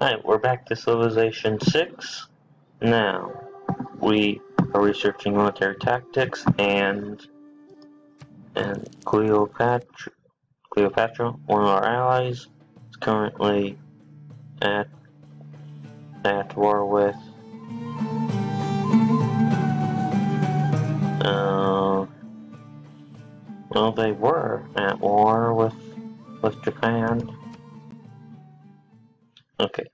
Alright, we're back to Civilization 6. Now, we are researching military tactics and and Cleopatra, Cleopatra, one of our allies, is currently at at war with uh, well they were at war with with Japan Okay.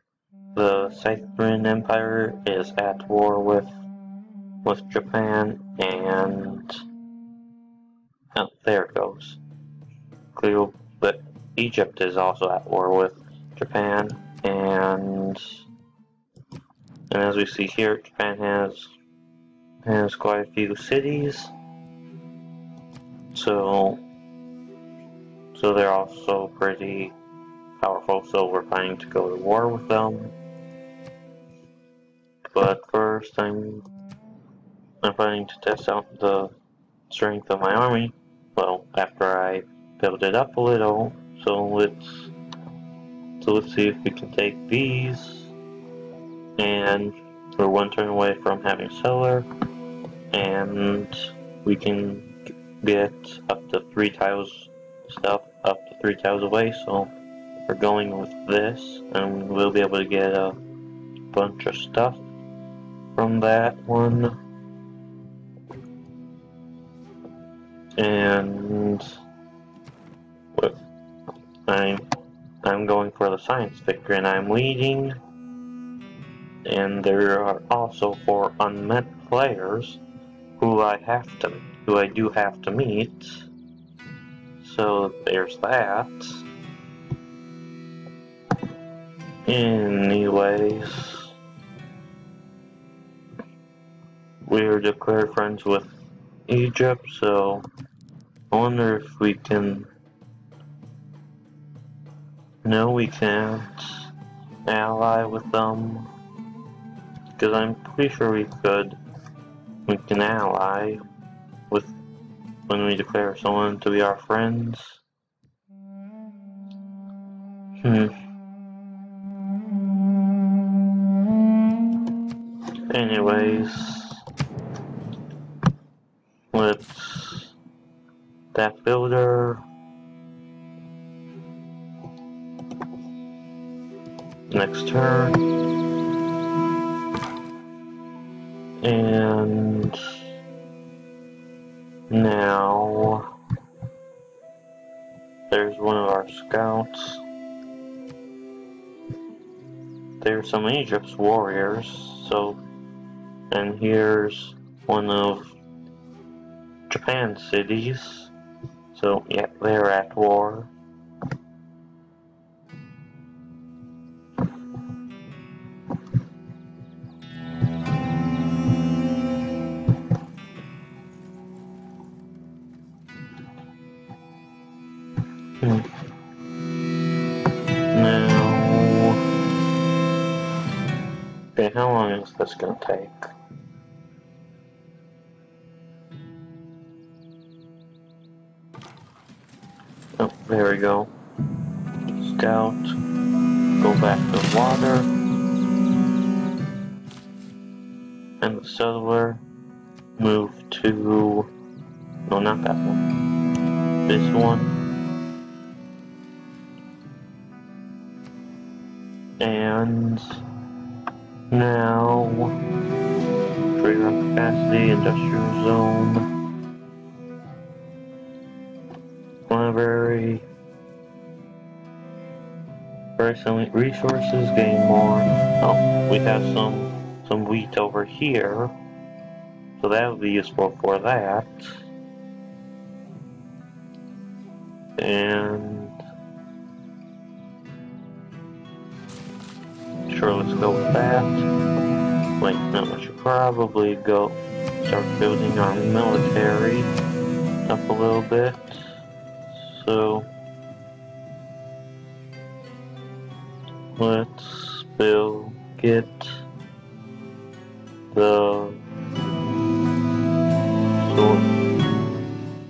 The Scythian Empire is at war with with Japan and oh, there it goes. Cleo, but Egypt is also at war with Japan and and as we see here Japan has has quite a few cities so so they're also pretty powerful, so we're planning to go to war with them. But first, I'm I'm planning to test out the strength of my army. Well, after I build it up a little, so let's so let's see if we can take these, and we're one turn away from having solar, and we can get up to three tiles stuff up to three tiles away. So we're going with this and we'll be able to get a bunch of stuff from that one. And I'm I'm going for the science victor and I'm leading. And there are also four unmet players who I have to who I do have to meet. So there's that Anyways, we're declared friends with Egypt, so I wonder if we can. No, we can't ally with them. Because I'm pretty sure we could. We can ally with when we declare someone to be our friends. Hmm. Anyways, let's that builder. Next turn. And now there's one of our scouts. There's some Egypt's warriors, so and here's one of Japan's cities. So, yeah, they're at war. Hmm. Now, okay, how long is this gonna take? Oh, there we go. Scout. Go back to water. And the settler. Move to... No, not that one. This one. And... Now... Trigger capacity, industrial zone. Resources, gain more. Oh, we have some some wheat over here. So that would be useful for that. And sure let's go with that. Wait, no, we should probably go start building our military up a little bit so let's build get the sword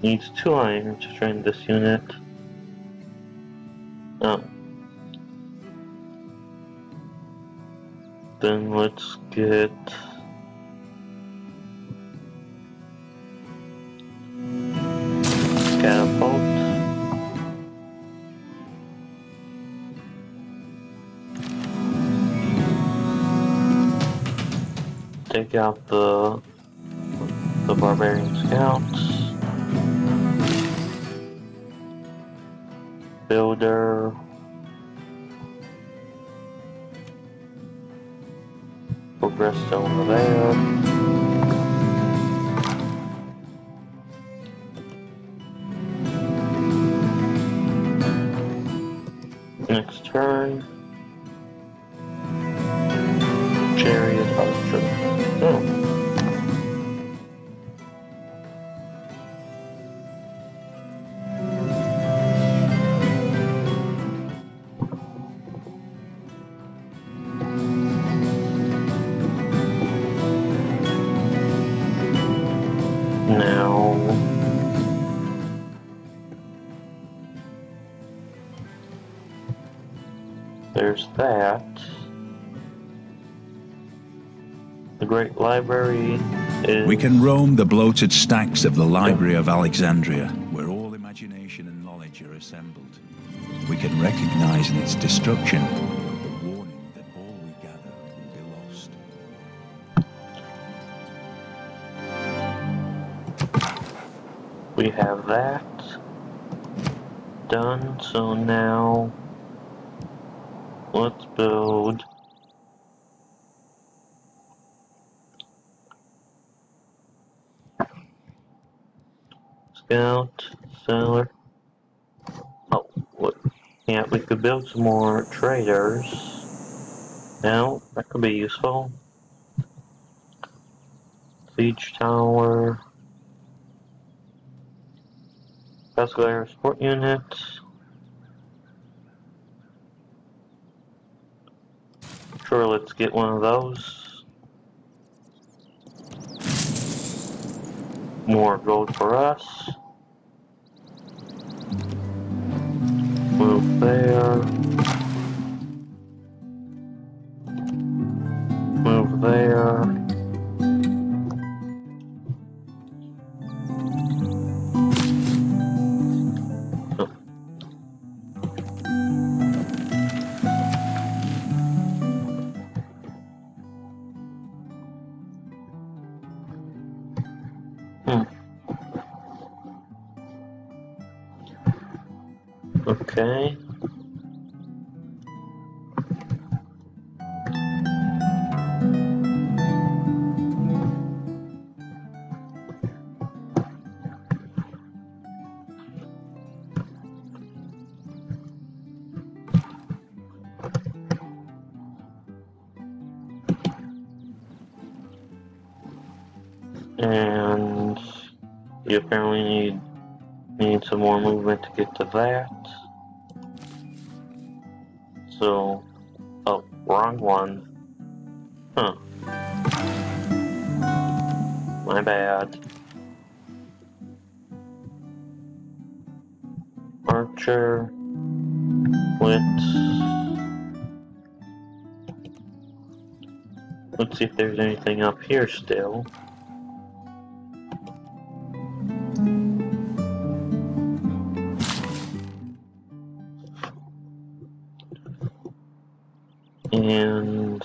needs two iron to train this unit. Oh. Then let's get. Out the the barbarian scouts. Library is. We can roam the bloated stacks of the Library of Alexandria, where all imagination and knowledge are assembled. We can recognize in its destruction the warning that all we gather will be lost. We have that done, so now let's build scout cellar. Oh, what? Yeah, we could build some more traders. Now that could be useful. Siege tower. Escalator support unit. Sure, let's get one of those. More gold for us. Move there. Move there. Okay. And you apparently need need some more movement to get to that. Here still. And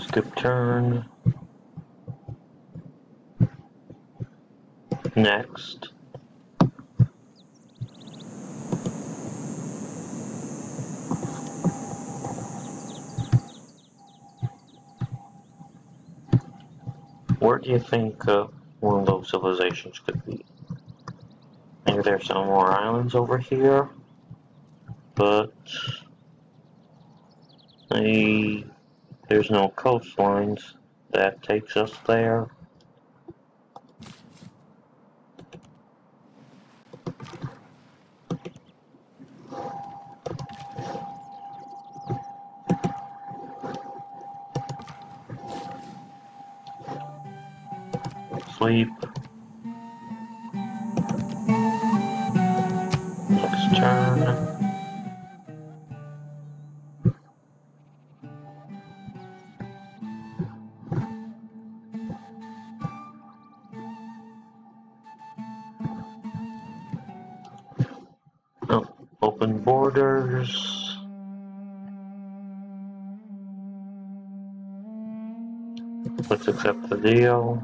skip turn. Next. Where do you think uh, one of those civilizations could be? Maybe there's some more islands over here, but there's no coastlines that takes us there. Open borders. Let's accept the deal.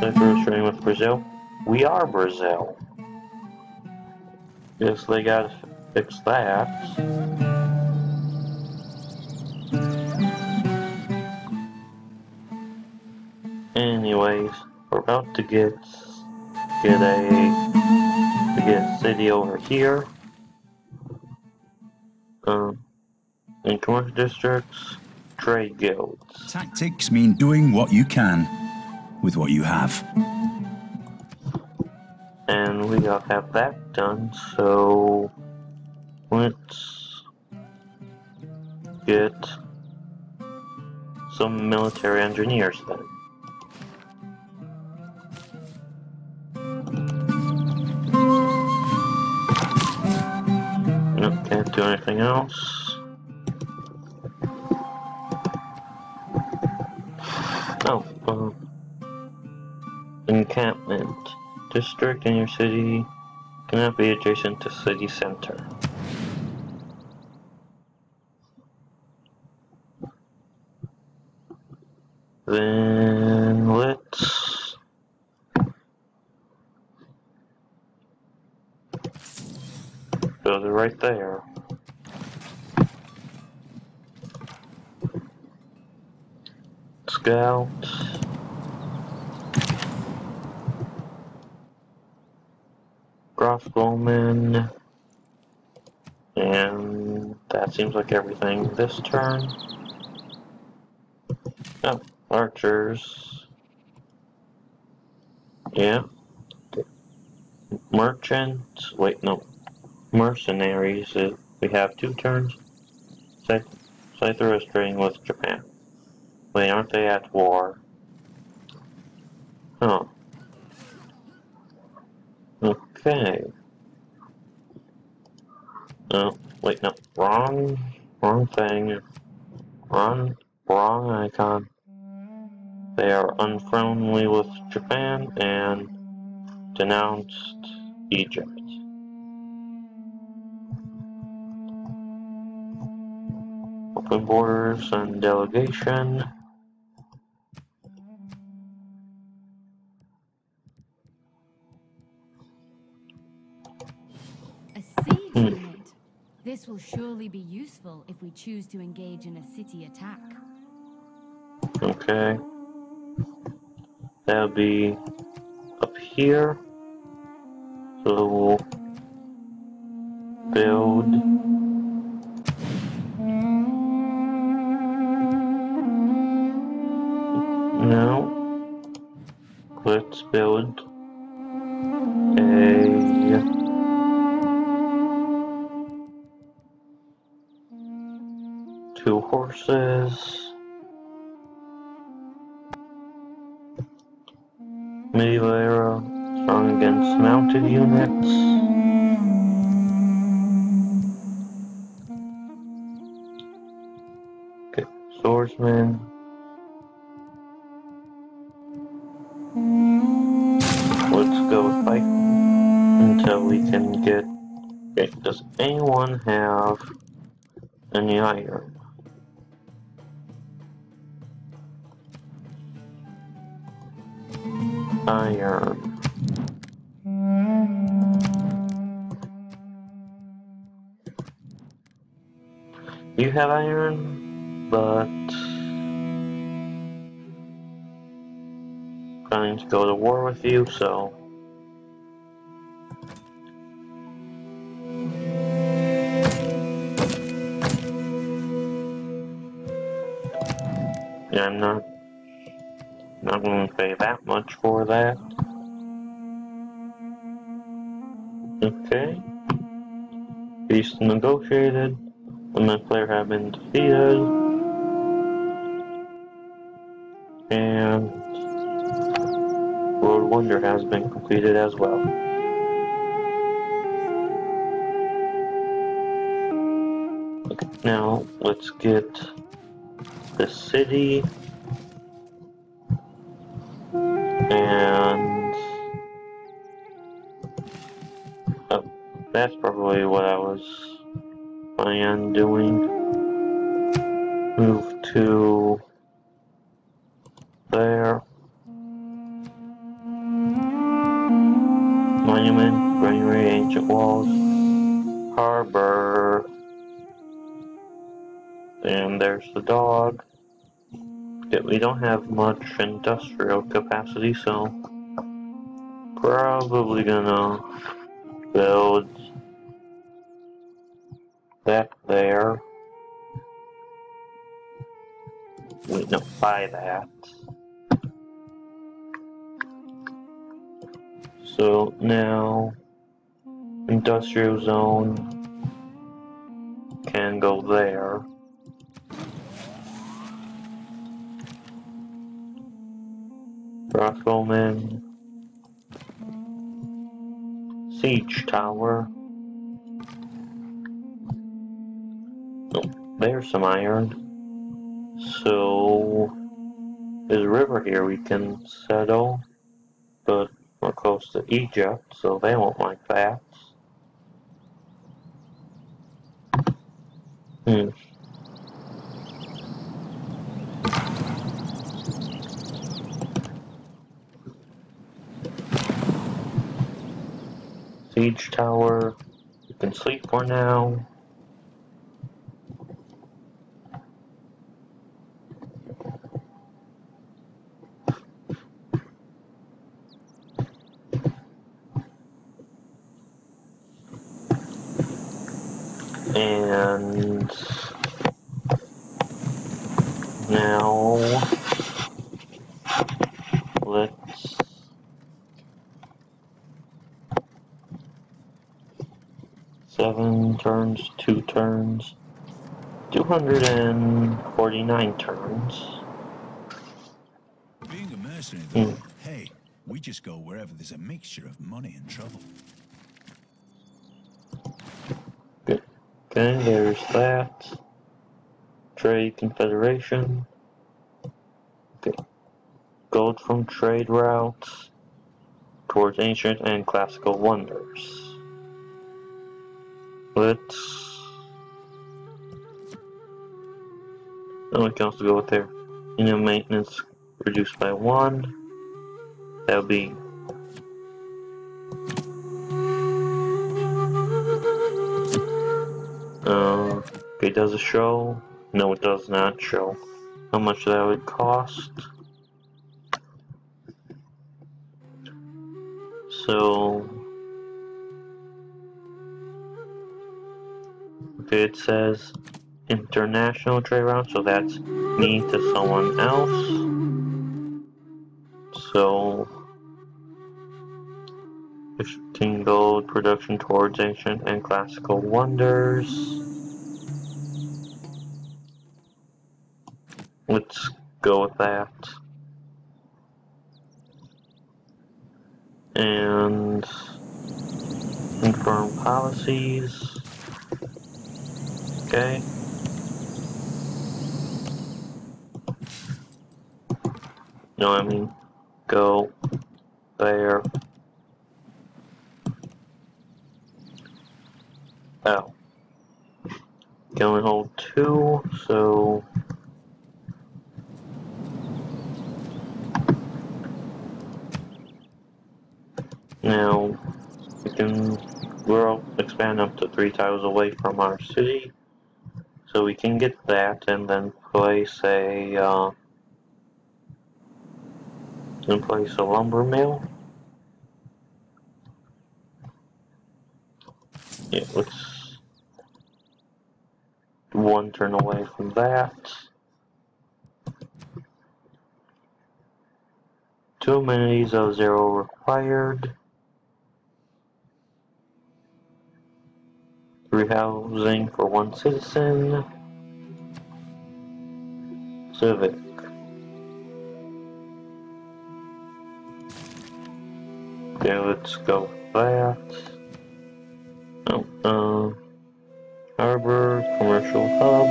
Cyprus trading with Brazil. We are Brazil. Guess they gotta fix that. To get get a to get a city over here. Um, in commercial districts, trade guilds. Tactics mean doing what you can with what you have. and we gotta have that done, so let's get some military engineers then. Do anything else. Oh, um, encampment. District in your city cannot be adjacent to city center. Then let's build it right there. Scout. crossbowmen, and that seems like everything this turn. Oh, archers. Yeah. Merchants. Wait, no. Mercenaries. Uh, we have two turns. Scyther is trading with Japan. Wait, aren't they at war? Huh. Okay. Oh, wait, no. Wrong. Wrong thing. Wrong. Wrong icon. They are unfriendly with Japan and denounced Egypt. Open borders and delegation. This will surely be useful if we choose to engage in a city attack. Okay. That'll be up here. So we'll build. No. Let's build Medieval era, strong against mounted units. Okay, swordsman. Let's go with fight until we can get. Okay, does anyone have any iron? Iron. You have iron, but I'm going to go to war with you, so I'm not not going to pay that much for that. Okay. Peace negotiated. When my player have been defeated. And Road Wonder has been completed as well. Okay, now let's get the city and oh, that's probably what I was planning on doing. Move to there. Monument, granary, ancient walls, harbor, and there's the dog. Yeah, we don't have much industrial capacity, so probably gonna build that there. Wait, no, buy that. So now industrial zone can go there. Crossbowman Siege Tower. Oh, there's some iron. So there's a river here we can settle, but we're close to Egypt, so they won't like that. Hmm. Siege tower. You can sleep for now. And now let's seven turns, two turns, 249 turns. Being a mercenary, Hmm. though, hey, we just go wherever there's a mixture of money and trouble. Okay, there's that. Trade Confederation. Okay. Gold from trade routes towards ancient and classical wonders. Let's. Oh, we can also go with there. Unit maintenance reduced by one. That'll be Uh, okay, does it show? No, it does not show. How much that would cost? So, it says international trade route, so that's me to someone else. So, 15 gold production towards ancient and classical wonders. Let's go with that. And confirm policies. Okay. No, I mean, go there. Oh. Can hold two, so now we can we'll expand up to three tiles away from our city. So we can get that and then place a uh, and place a lumber mill. Yeah, let's one turn away from that. Two amenities of zero required. Three housing for one citizen. Civic. Okay, let's go that. Oh, uh, harbor, commercial hub.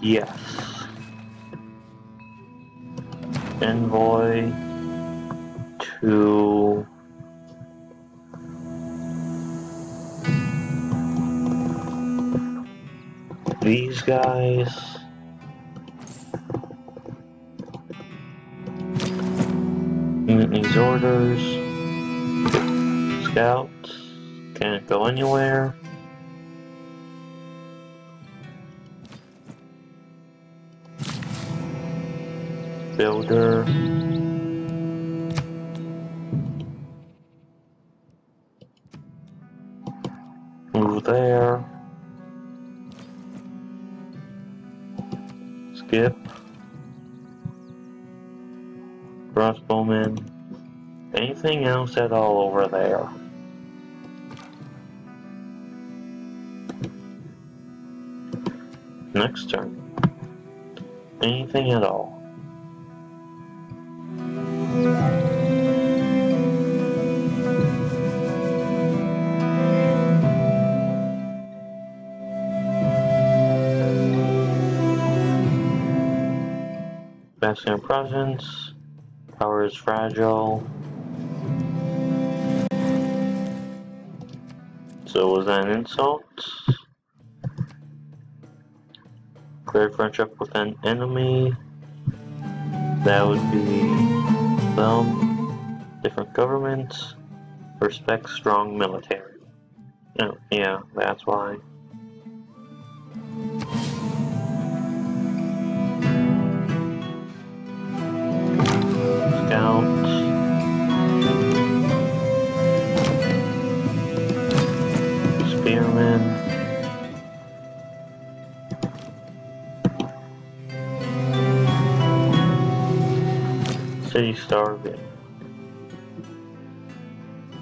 Yes. Envoy to these guys. These orders. Scouts. Can't go anywhere. Builder. Else at all over there? Next turn. Anything at all? Bastion presence. Power is fragile. So was that an insult? Clear friendship with an enemy. That would be them. Different governments. Respect strong military. Oh, yeah, that's why. City starving.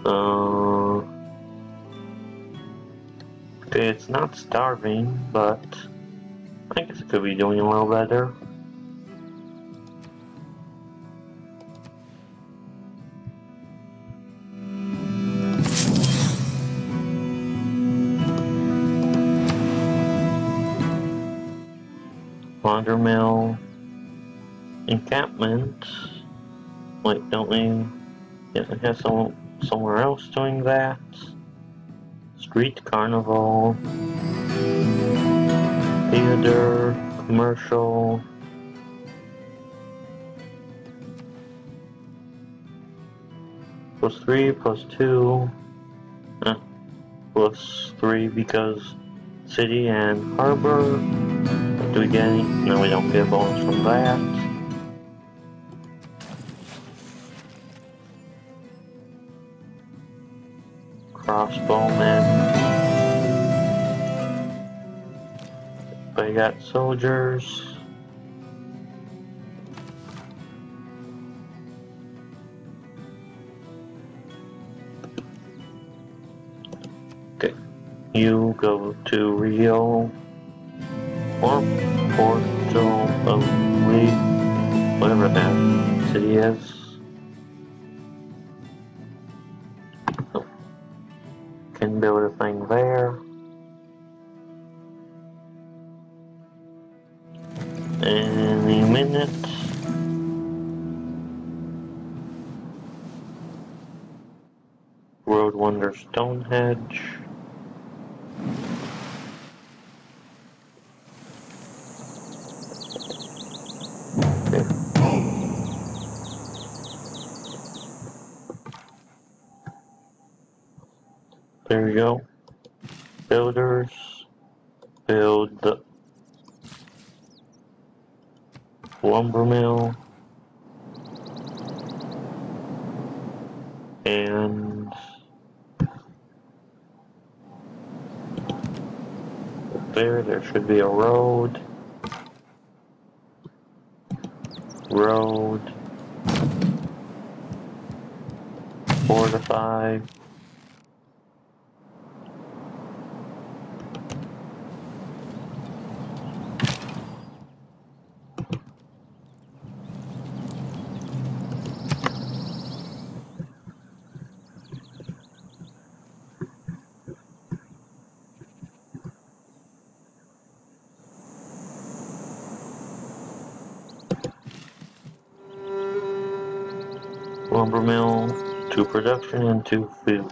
Uh, it's not starving, but I guess it could be doing a little better. Laundry mill. Encampment. Wait, don't we? I have some somewhere else doing that. Street carnival. Theater. Commercial. Plus three, plus two. Eh, plus three because city and harbor. Do we get any? No, we don't get a bonus from that. But I got soldiers. Okay. You go to Rio or Porto whatever that city is. There we go. Builders. Build the lumber mill. And there, there should be a road. Road. Fortify. Production, and two food.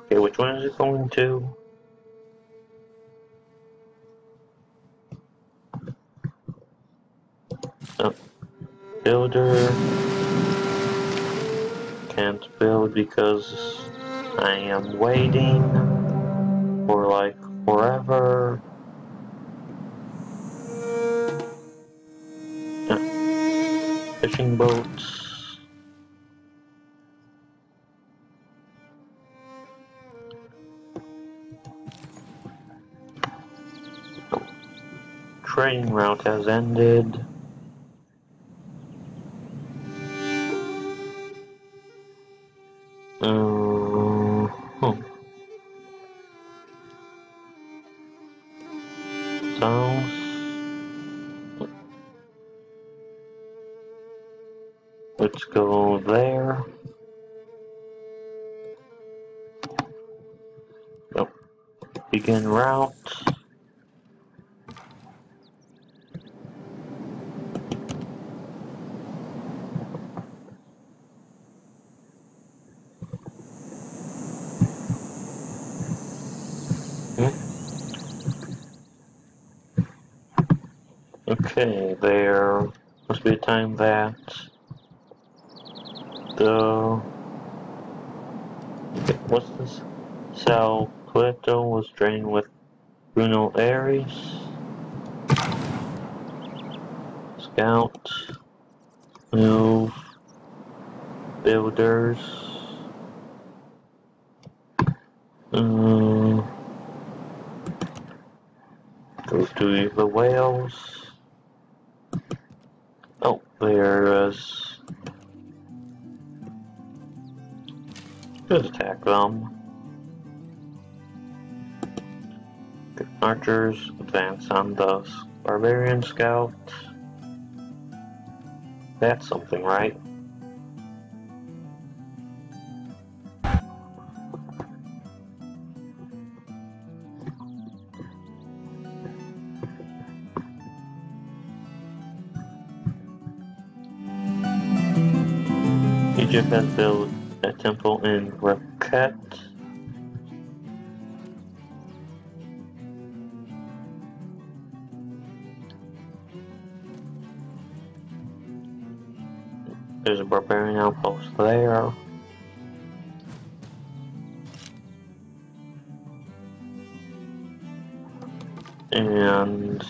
Okay, which one is it going to? Oh, builder. Can't build because I am waiting for like forever. Uh, fishing boats. Train route has ended. Uh. Sounds Let's go there. Go. Begin route. Hmm? Okay, there must be a time that the what's this? Sal Cueto was trained with Buenos Aires. Scout. Move. Builders. Um, go to the whales. There's Just attack them. The archers advance on the barbarian scouts. That's something, right? Egypt has built a temple in Raquette. There's a barbarian outpost there. And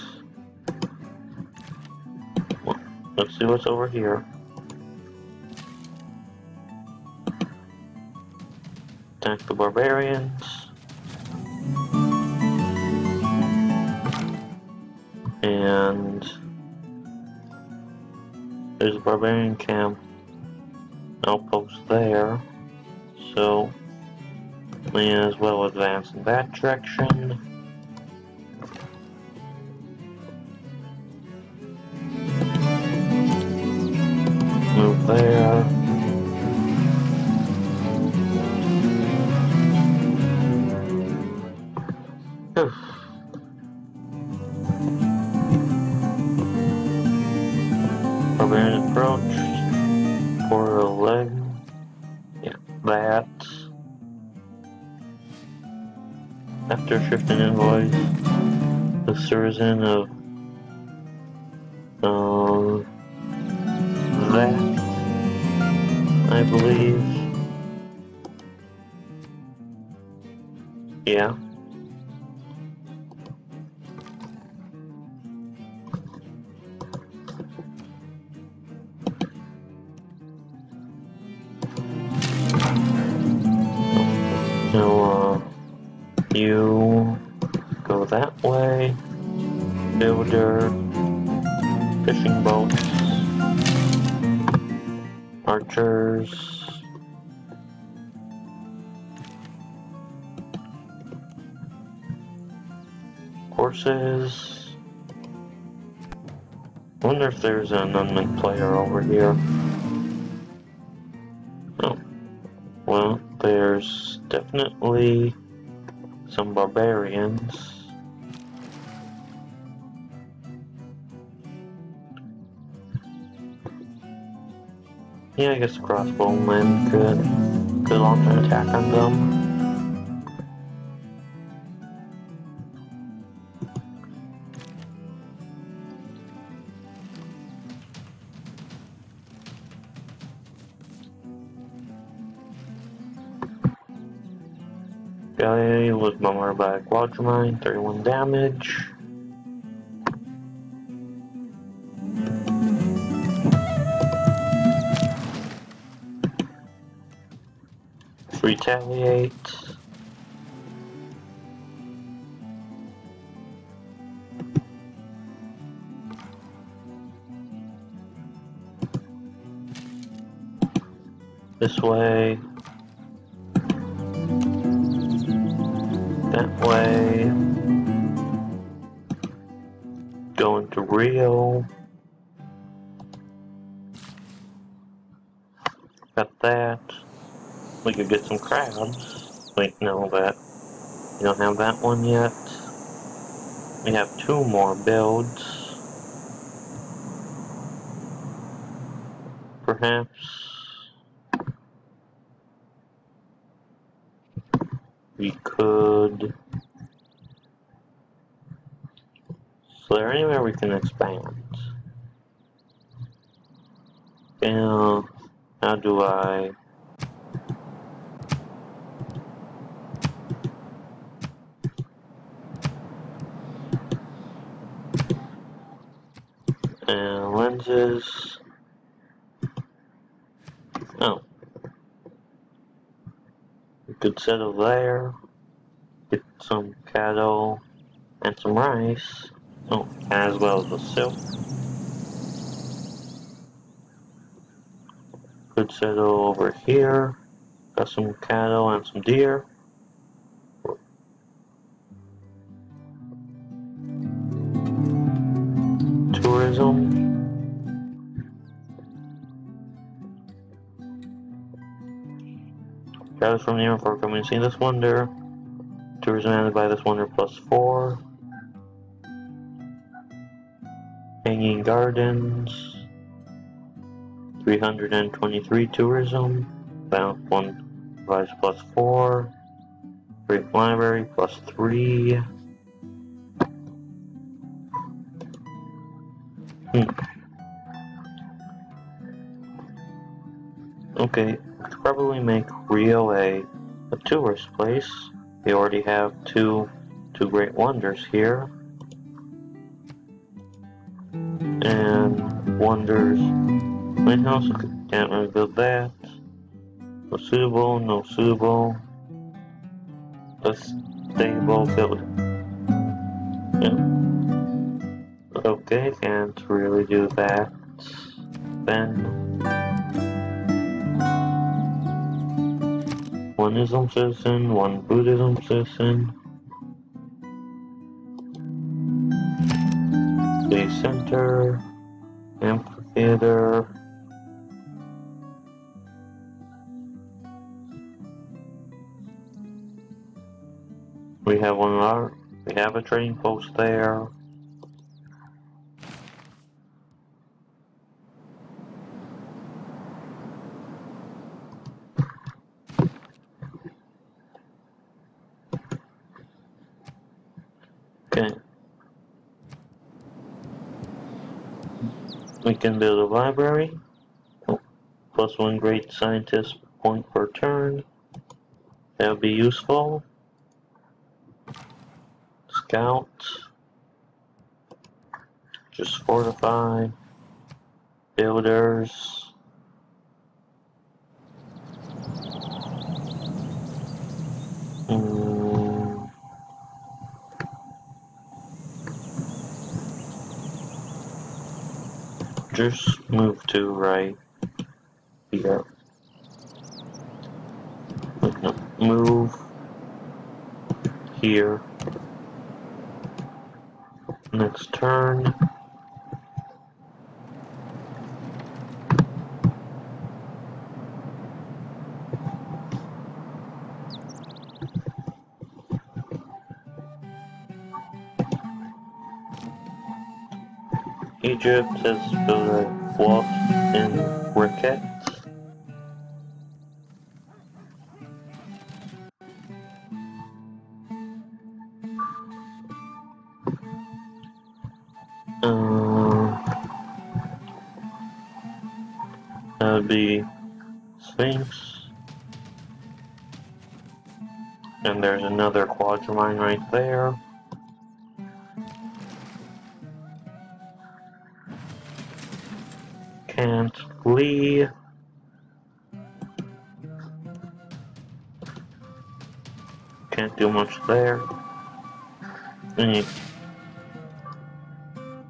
let's see what's over here. Attack the barbarians. And there's a barbarian camp outpost there, so may as well advance in that direction. Citizen of uh, that, I believe. Yeah. So, uh, you go that way. Builder, fishing boats, archers. Horses. Wonder if there's an unmanned player over here. Oh, well, there's definitely some barbarians. Yeah, I guess crossbowmen could, could launch an attack on them. Guy was murdered by a quadrireme, 31 damage. Retaliate. This way. That way. Going to Rio. We could get some crabs. Wait, no, that. We don't have that one yet. We have two more builds. Perhaps. We could. So there anywhere we can expand? Yeah. How do I? And lenses. Oh. We could settle there. Get some cattle and some rice. Oh, as well as the silk. Could settle over here. Got some cattle and some deer. Tourism. Gathers from and far coming to see this wonder. Tourism added by this wonder plus four. Hanging gardens. 323 tourism. Bound one device plus four. Great library plus three. Hmm. Okay, probably make Rio a, a tourist place. We already have two two great wonders here. And wonders My house can't really build that. No suitable, no suitable. A stable building. Yeah. Okay, can't really do that. Then one Islam citizen, one Buddhism citizen. The center, amphitheater. We have one our, we have a trading post there. Okay. We can build a library. Plus one great scientist point per turn. That would be useful. Scout. Just fortify. Builders. Hmm. Just move to right here. Move here. Next turn. Egypt has the wall in rickets. Um, uh, that would be Sphinx. And there's another quadrireme right there. Can't. Can't do much there. Any,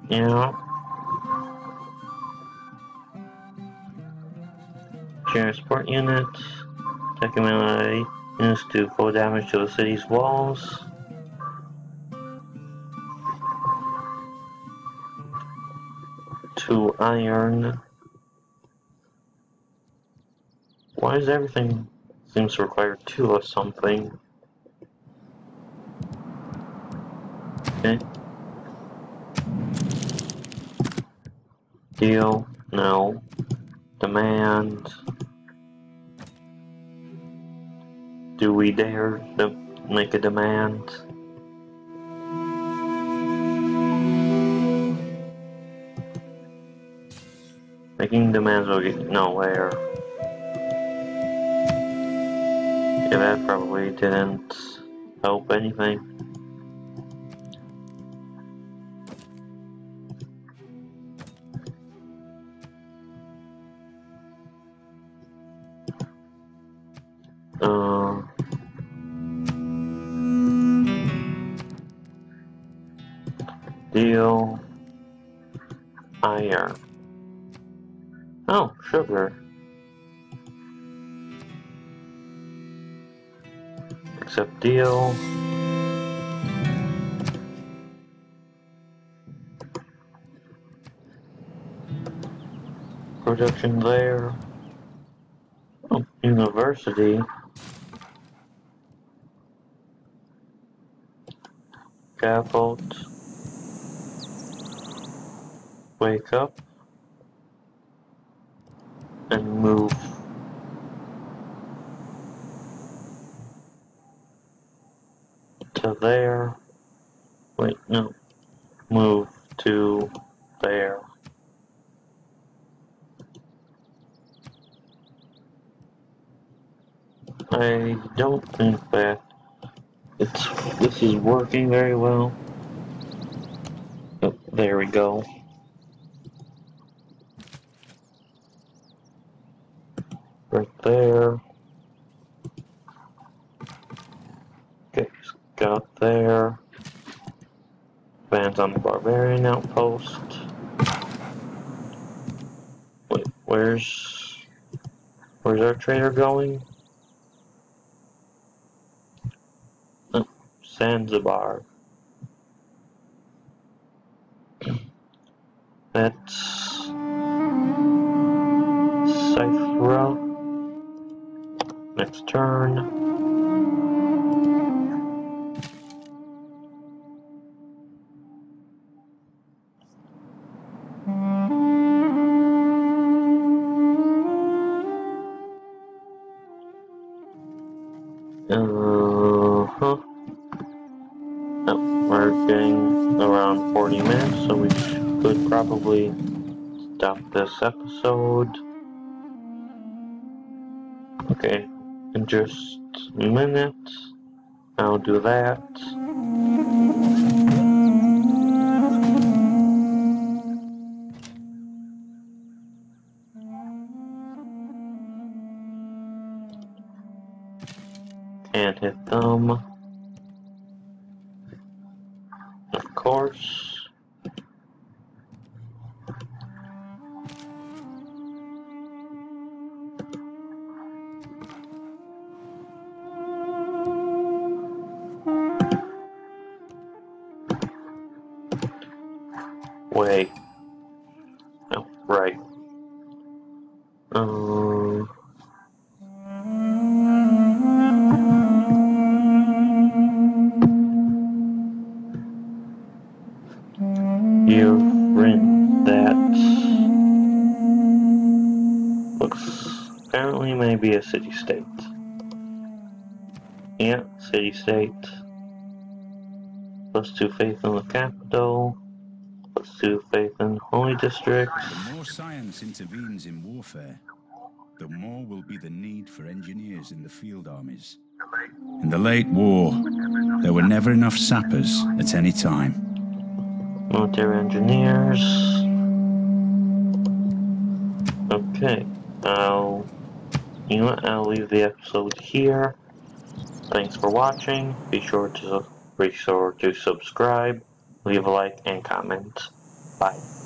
yeah. Transport units. Attacking melee units do full damage to the city's walls. Two iron. Why is everything seems to require two of something? Okay. Deal. No. Demand. Do we dare to make a demand? Making demands will get nowhere. Yeah, that probably didn't help anything. Uh, deal iron. Oh, sugar. Accept deal. Production there. Oh, university. Scaffold. Wake up. And move. To there. Wait, no. Move to there. I don't think that it's this is working very well. Oh, there we go. Right there. Got there. Bands on the barbarian outpost. Wait, where's where's our trader going? Zanzibar. That. Plus two faith in the capital. Plus two faith in holy districts. The more science intervenes in warfare, the more will be the need for engineers in the field armies. In the late war, there were never enough sappers at any time. Military engineers. Okay, I'll, you know I'll leave the episode here. Thanks for watching. Be sure to be sure to subscribe, leave a like, and comment. Bye.